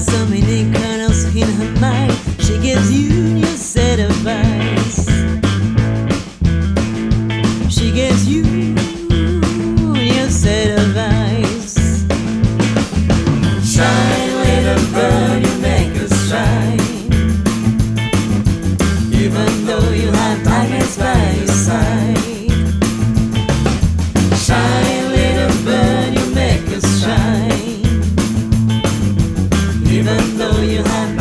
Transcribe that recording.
so many in her mind. She gives you your set advice. She gives you your set advice. Shine, little bird, you make us shine. Even though you have diamonds. even though you have.